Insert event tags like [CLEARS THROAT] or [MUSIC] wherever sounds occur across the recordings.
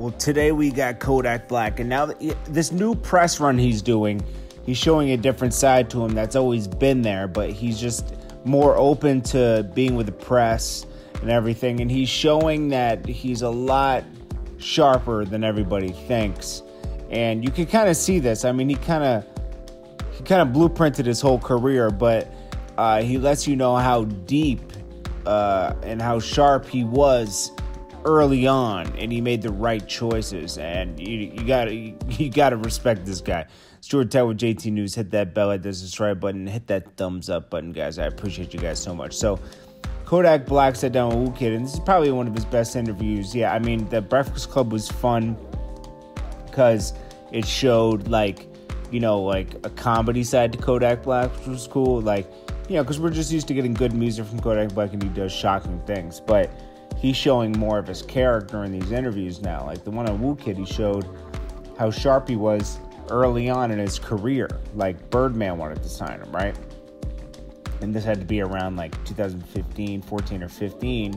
Well, today we got Kodak Black, and now this new press run he's doing, he's showing a different side to him that's always been there, but he's just more open to being with the press and everything. And he's showing that he's a lot sharper than everybody thinks. And you can kind of see this. I mean, he kind of he kind of blueprinted his whole career, but uh, he lets you know how deep uh, and how sharp he was early on, and he made the right choices. And you, you gotta you gotta respect this guy. Jordan Tower with JT News. Hit that bell, hit the subscribe button, hit that thumbs up button, guys. I appreciate you guys so much. So. Kodak Black sat down with Wu Kid, and this is probably one of his best interviews. Yeah, I mean, the Breakfast Club was fun because it showed like, you know, like a comedy side to Kodak Black, which was cool. Like, you know, because we're just used to getting good music from Kodak Black, and he does shocking things. But he's showing more of his character in these interviews now. Like the one on Wu Kid, he showed how sharp he was early on in his career. Like Birdman wanted to sign him, right? and this had to be around like 2015, 14 or 15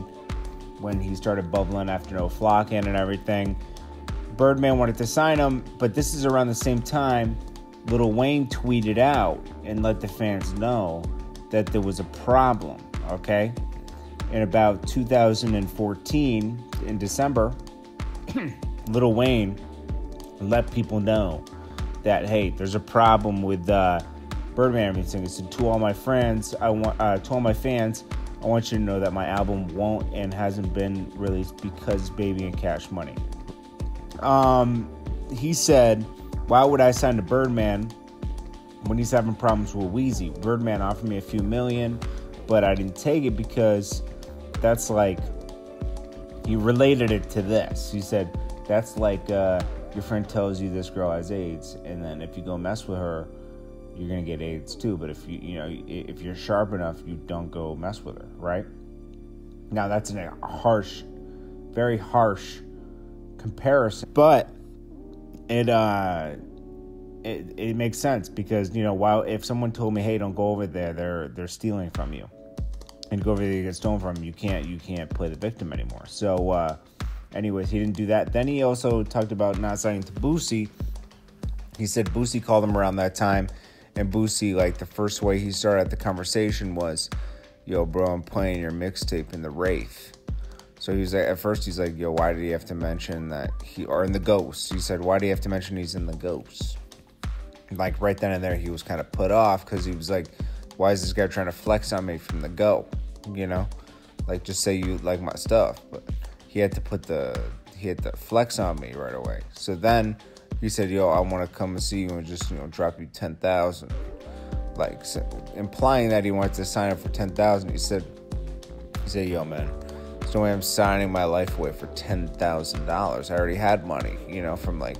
when he started bubbling after No Flockin and everything. Birdman wanted to sign him, but this is around the same time Lil Wayne tweeted out and let the fans know that there was a problem, okay? In about 2014, in December, [CLEARS THROAT] Lil Wayne let people know that, hey, there's a problem with uh, Birdman everything. said to all my friends, I want uh, to all my fans, I want you to know that my album won't and hasn't been released because Baby and Cash Money. Um, he said, "Why would I sign to Birdman when he's having problems with Weezy? Birdman offered me a few million, but I didn't take it because that's like." He related it to this. He said, "That's like uh, your friend tells you this girl has AIDS, and then if you go mess with her." you're gonna get AIDS too. But if you you know if you're sharp enough, you don't go mess with her, right? Now that's a harsh, very harsh comparison, but it uh it it makes sense because you know while if someone told me hey don't go over there they're they're stealing from you and go over there get stolen from you can't you can't play the victim anymore so uh anyways he didn't do that then he also talked about not signing to Boosie he said Boosie called him around that time and Boosie, like the first way he started the conversation was, "Yo, bro, I'm playing your mixtape in the Wraith." So he was like, at first he's like, "Yo, why did he have to mention that he or in the Ghost?" He said, "Why do you have to mention he's in the Ghost?" Like right then and there, he was kind of put off because he was like, "Why is this guy trying to flex on me from the go?" You know, like just say you like my stuff, but he had to put the he had to flex on me right away. So then he said, "Yo, I want to come and see you and just you know drop you ten thousand, like implying that he wanted to sign up for ten thousand. He said, "He said, yo, man, there's no way I'm signing my life away for ten thousand dollars. I already had money, you know, from like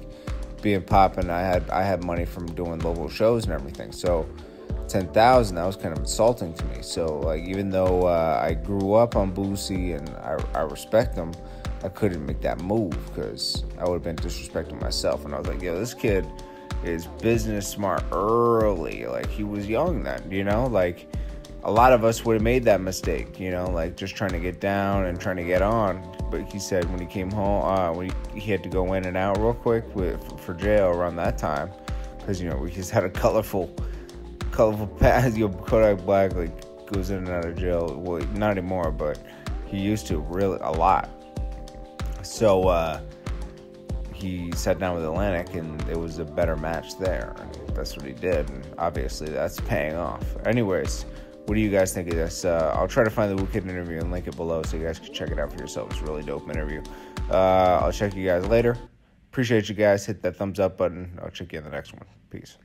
being popping. I had I had money from doing local shows and everything. So." 10,000 that was kind of insulting to me so like even though uh, I grew up on Boosie and I, I respect him I couldn't make that move because I would have been disrespecting myself. And I was like, yo, this kid is business smart early. Like he was young then, you know? Like a lot of us would have made that mistake, you know, like just trying to get down and trying to get on. But he said when he came home, uh, when he, he, had to go in and out real quick with, for jail around that time, because you know we just had a [LAUGHS] colorful, colorful [LAUGHS] past. your Kodak Black like goes in and out of jail. Well, not anymore, but he used to really a lot. So uh, he sat down with Atlantic, and it was a better match there. That's what he did, and obviously that's paying off. Anyways, what do you guys think of this? Uh, I'll try to find the Wu Kid interview and link it below so you guys can check it out for yourself. It's a really dope interview. Uh, I'll check you guys later. Appreciate you guys. Hit that thumbs up button. I'll check you in the next one. Peace.